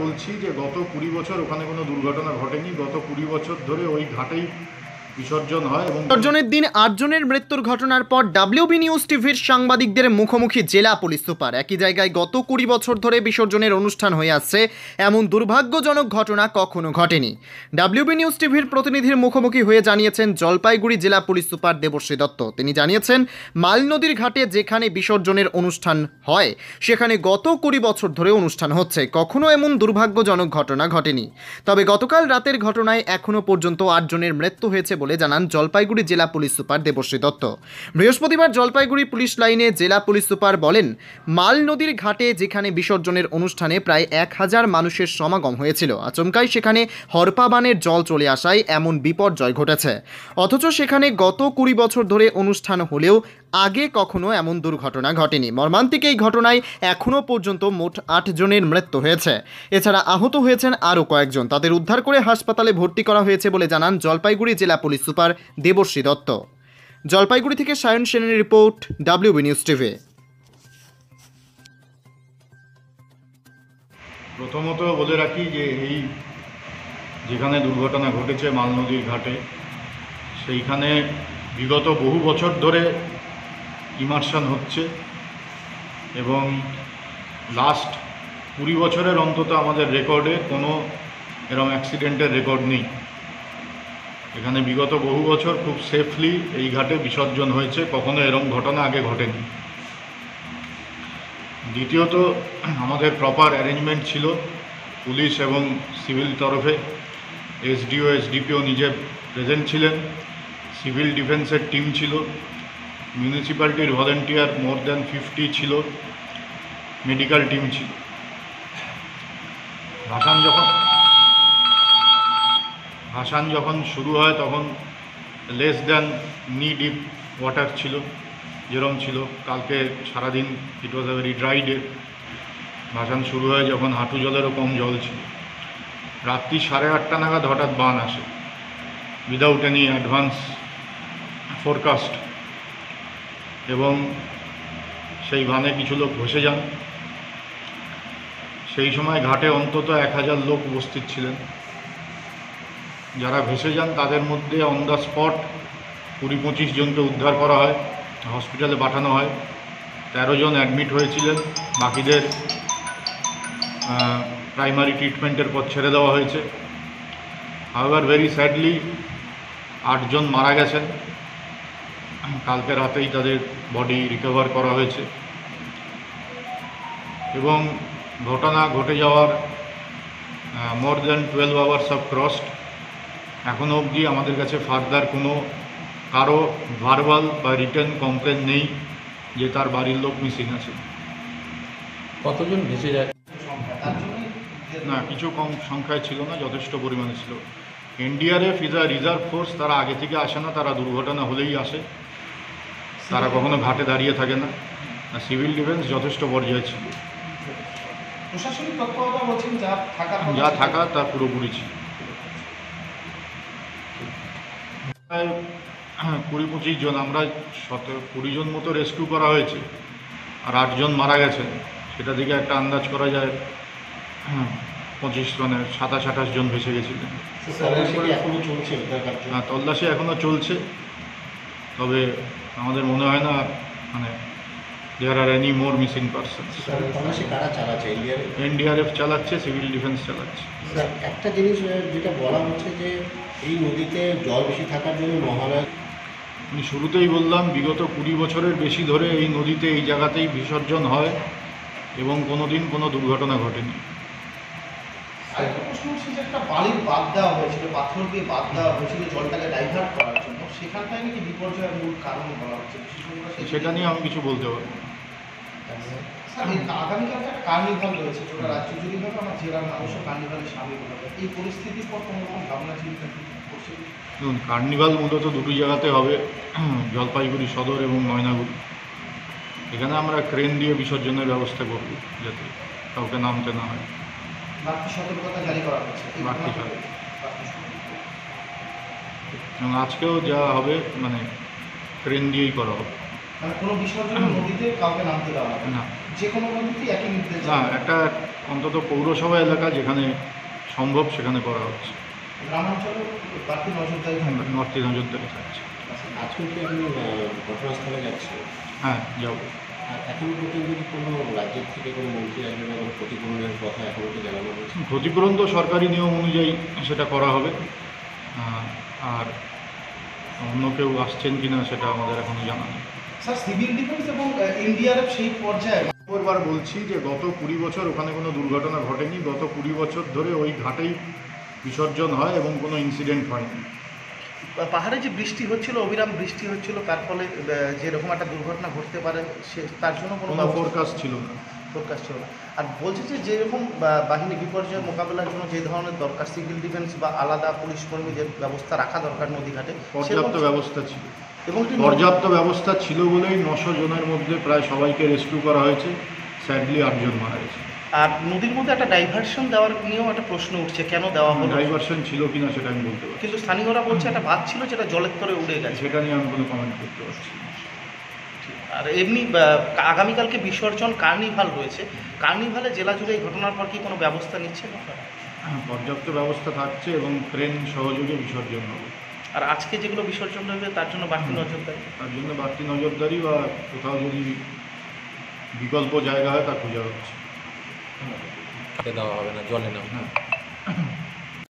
বলছি যে গত কুড়ি বছর ওখানে কোনো দুর্ঘটনা ঘটেনি, গত কুড়ি বছর ধরে ওই ঘাটেই বিসর্জনের দিন আটজনের মৃত্যুর ঘটনার পর ডাব্লিউবি নিউজ টিভির সাংবাদিকদের মুখোমুখি জেলা পুলিশ সুপার। একই জায়গায় গত কুড়ি বছর ধরে বিসর্জনের অনুষ্ঠান হয়ে আসছে। এমন দুর্ভাগ্যজনক ঘটনা কখনো ঘটেনি। ডাব্লিউবি নিউজ টিভির প্রতিনিধির মুখোমুখি হয়ে জানিয়েছেন, জলপাইগুড়ি জেলা পুলিশ সুপার দেবশ্রী দত্ত। তিনি জানিয়েছেন, মাল নদীর ঘাটে যেখানে বিসর্জনের অনুষ্ঠান হয়, সেখানে গত কুড়ি বছর ধরে অনুষ্ঠান হচ্ছে। কখনো এমন দুর্ভাগ্যজনক ঘটনা ঘটেনি। তবে গতকাল রাতের ঘটনায় এখনও পর্যন্ত আটজনের মৃত্যু হয়েছে বলে জানান জলপাইগুড়ি জেলা পুলিশ সুপার দেবশ্রী দত্ত। বৃহস্পতিবার জলপাইগুড়ি পুলিশ লাইনে জেলা পুলিশ সুপার বলেন, মাল নদীর ঘাটে যেখানে বিসর্জনের অনুষ্ঠানে প্রায় এক হাজার মানুষের সমাগম হয়েছিল, আচমকাই সেখানে হরপাবানের জল চলে আসায় এমন বিপর্যয় ঘটেছে। অথচ সেখানে গত কুড়ি বছর ধরে অনুষ্ঠান হলেও আগে কখনো এমন দুর্ঘটনা ঘটেনি। মর্মান্তিক এই ঘটনায় এখনও পর্যন্ত মোট আট জনের মৃত্যু হয়েছে। এছাড়া আহত হয়েছেন আরও কয়েকজন। তাদের উদ্ধার করে হাসপাতালে ভর্তি করা হয়েছে বলে জানান জলপাইগুড়ি জেলা পুলিশ সুপার দেবশ্রী দত্ত। জলপাইগুড়ি থেকে সায়ন সেনের রিপোর্ট ডাব্লিউবি নিউজ টিভি প্রথমত বলে রাখি যে এই যেখানে দুর্ঘটনা ঘটেছে মাল নদীর ঘাটে, সেইখানে বিগত বহু বছর ধরে ইমার্শন হচ্ছে এবং লাস্ট কুড়ি বছরের অন্তত আমাদের রেকর্ডে কোনো এরকম অ্যাক্সিডেন্টের রেকর্ড নেই। এখানে বিগত বহু বছর খুব সেফলি এই ঘাটে বিসর্জন হয়েছে, কখনো এরকম ঘটনা আগে ঘটেনি। দ্বিতীয়ত, আমাদের প্রপার অ্যারেঞ্জমেন্ট ছিল পুলিশ এবং সিভিল তরফে। এসডিও এসডিপিও নিজে প্রেজেন্ট ছিলেন। সিভিল ডিফেন্সের টিম ছিল। মিউনিসিপ্যালিটির ভলেন্টিয়ার মোর দ্যান ফিফটি ছিল মেডিকেল টিম ছিল। ভাসান যখন ভাসান যখন শুরু হয় তখন less than knee deep water ছিল, যেরম ছিল। কালকে সারাদিন it was a very dry day ভাসান শুরু হয় যখন হাঁটু জলেরও কম জল ছিল। রাত্রি সাড়ে আটটা নাগাদ হঠাৎ বান আসে। উইদাউট এনি অ্যাডভান্স ফোরকাস্ট এবং সেই ভানে কিছু লোক ভসে যান। সেই সময় ঘাটে অন্তত এক হাজার লোক উপস্থিত ছিলেন। যারা ভেসে যান, তাদের মধ্যে অন দ্য স্পট কুড়ি পঁচিশ জনকে উদ্ধার করা হয় হসপিটালে পাঠানো হয়। তেরো জন অ্যাডমিট হয়েছিলেন। বাকিদের প্রাইমারি ট্রিটমেন্টের পর ছেড়ে দেওয়া হয়েছে। হাওয়ার ভেরি স্যাডলি আটজন মারা গেছেন। কালকে রাতেই তাদের বডি রিকভার করা হয়েছে। এবং ঘটনা ঘটে যাওয়ার more than twelve hours of crossed এখনও অবধি আমাদের কাছে ফার্দার কোনো কারও ভার্বাল বা রিটার্ন কমপ্লেন নেই যে তার বাড়ির লোক মিসিং আছে। কতজন ভেসে যায়? না কিছু কম সংখ্যায় ছিল না যথেষ্ট পরিমাণে ছিল। NDRF is a reserve force তারা আগে থেকে আসে না তারা দুর্ঘটনা হলেই আসে। তারা কখনো ঘাটে দাঁড়িয়ে থাকে না। আর সিভিল ডিফেন্স যথেষ্ট পর্যায়ে ছিল। যা। থাকা তা পুরোপুরি ছিল। প্রায় কুড়ি পঁচিশ জন আমরা সতেরো কুড়ি জন মতো রেস্কিউ করা হয়েছে। আর আটজন মারা গেছে সেটা থেকে একটা আন্দাজ করা যায় হুম, পঁচিশ মানে সাতাশ আঠাশ জন ভেসে গেছিলেন। তল্লাশি এখনও চলছে। তবে আমাদের মনে হয় না মানে there are any more missing person NDRF চালাচ্ছে? সিভিল ডিফেন্স চালাচ্ছে স্যার একটা জিনিস যেটা বলা হচ্ছে যে এই নদীতে জল বেশি থাকার জন্য মহালয়া আমি শুরুতেই বললাম বিগত কুড়ি বছরের বেশি ধরে এই নদীতে এই জায়গাতেই বিসর্জন হয় এবং কোনো দিন কোনো দুর্ঘটনা ঘটেনি। প্রশ্ন হচ্ছে যে একটা বালির বাদ দেওয়া হয়েছিল পাথর দিয়ে বাদ দেওয়া হয়েছিল জলটাকে ডাইভার্ট করার জন্য সেখানটায় নাকি বিপর্যয়ের মূল কারণ বলা হচ্ছে? সেটা নিয়ে আমি কিছু বলতে পারব আগামীকাল একটা কার্নিভাল রয়েছে গোটা রাজ্য জুড়ে আমার জেলার মানুষও কার্নিভালে সামিল হবে এই পরিস্থিতির পর কোনো রকম ভাবনা চিন্তা দেখুন কার্নিভাল মূলত দুটো জায়গাতে হবে জলপাইগুড়ি সদর এবং ময়নাগুড়ি। এখানে আমরা ক্রেন দিয়ে বিসর্জনের ব্যবস্থা করব যাতে কাউকে নামতে না হয়। বাড়তি সতর্কতা জারি করা। এবং আজকেও যা হবে মানে ক্রেন দিয়েই করা হবে। মানে কোনো বিসর্জন নদীতে কাউকে নামতে দেওয়া হবে না। যে কোনো নদীতেই একই নির্দেশ না একটা অন্তত পৌরসভা এলাকা যেখানে সম্ভব সেখানে করা হচ্ছে। গ্রামাঞ্চলে বাড়তি নজরদারি থাকবে। নর্থ নজরদারি থাকছে। আজকে কি আপনি ঘটনাস্থলে যাচ্ছেন হ্যাঁ যাব। আর এখনও পর্যন্ত কি কোনো রাজ্যের থেকে কোনো মন্ত্রী আসবে বা কোনো ক্ষতিপূরণের কথা এখনও কি জানানো হয়েছে ক্ষতিপূরণ তো সরকারি নিয়ম অনুযায়ী সেটা করা হবে। আর অন্য কেউ আসছেন কিনা সেটা আমাদের এখনও জানা নেই। স্যার সিভিল ডিফেন্স এবং এনডিআরএফ সেই পর্যায়ে এবার বলছি যে গত কুড়ি বছর ওখানে কোনো দুর্ঘটনা ঘটেনি। গত কুড়ি বছর ধরে ওই ঘাটেই বিসর্জন হয় এবং কোনো ইনসিডেন্ট হয়নি। পাহাড়ে যে বৃষ্টি হচ্ছিল অবিরাম বৃষ্টি হচ্ছিল তার ফলে যেরকম একটা দুর্ঘটনা ঘটতে পারে সে তার জন্য কোনো ফোরকাস্ট ছিল না। ফোরকাস্ট ছিল না। আর বলছে যে যেরকম বাহিনী বিপর্যয় মোকাবেলার জন্য যে ধরনের দরকার সিভিল ডিফেন্স বা আলাদা পুলিশ কর্মী যে ব্যবস্থা রাখা দরকার নদীঘাটে পর্যাপ্ত ব্যবস্থা ছিল। এবং পর্যাপ্ত ব্যবস্থা ছিল বলেই নশো জনের মধ্যে প্রায় সবাইকে রেস্কিউ করা হয়েছে। স্যাডলি আটজন মারা গেছে। আর নদীর মধ্যে একটা ডাইভারশন দেওয়ার নিয়েও একটা প্রশ্ন উঠছে কেন দেওয়া হলো? ডাইভারশন ছিল কিনা সেটা আমি বলতে পারছি কিন্তু স্থানীয়রা বলছে একটা বাদ ছিল যেটা জলের তরে উড়ে গেছে। সেটা নিয়ে আমি কোনো কমেন্ট করতে পারছি আর এমনি আগামীকালকে বিসর্জন কার্নিভাল রয়েছে। কার্নিভালে জেলা জুড়ে এই ঘটনার পর কি কোনো ব্যবস্থা নিচ্ছে না হ্যাঁ, পর্যাপ্ত ব্যবস্থা থাকছে এবং ট্রেন সহযোগে বিসর্জন হবে। আর আজকে যেগুলো বিসর্জন হবে তার জন্য বাড়তি নজরদারি? তার জন্য বাড়তি নজরদারি বা কোথাও যদি বিকল্প জায়গা হয় তা খোঁজা হচ্ছে। দেওয়া হবে না জলে না হ্যাঁ